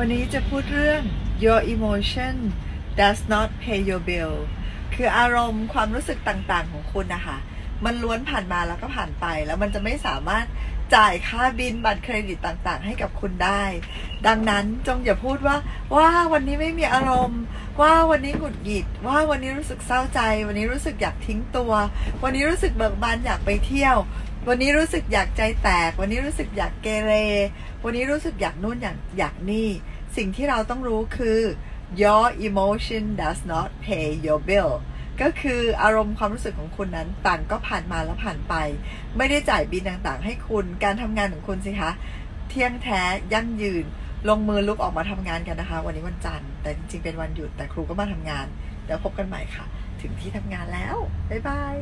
วันนี้จะพูดเรื่อง your emotion does not pay your bill คืออารมณ์ความรู้สึกต่างๆของคุณนะคะ มันล้วนผ่านมาแล้วก็ผ่านไป แล้วมันจะไม่สามารถจ่ายค่าบินบัตรเครดิตต่างๆ ให้กับคุณได้ ดังนั้นจงอย่าพูดว่าว่าวันนี้ไม่มีอารมณ์ ว่าวันนี้หงุดหงิด ว่าวันนี้รู้สึกเศร้าใจ วันนี้รู้สึกอยากทิ้งตัว วันนี้รู้สึกเบิกบานอยากไปเที่ยว วันนี้รู้สึกอยากใจแตก วันนี้รู้สึกอยากเกเร วันนี้รู้สึกอยากนู่นอยากอยากนี่ สิ่งที่เราต้องรู้คือ your emotion does not pay your bill ก็คืออารมณ์ความรู้สึกของคุณนั้นต่างก็ผ่านมาแล้วผ่านไป ไม่ได้จ่ายบินต่างๆ ให้คุณการทำงานของคุณสิคะ เที่ยงแท้ยั่งยืน ลงมือลุกออกมาทำงานกันนะคะ วันนี้วันจันทร์แต่จริงๆเป็นวันหยุดแต่ครูก็มาทำงานแล้วพบกันใหม่ค่ะ ถึงที่ทำงานแล้ว บ๊ายบาย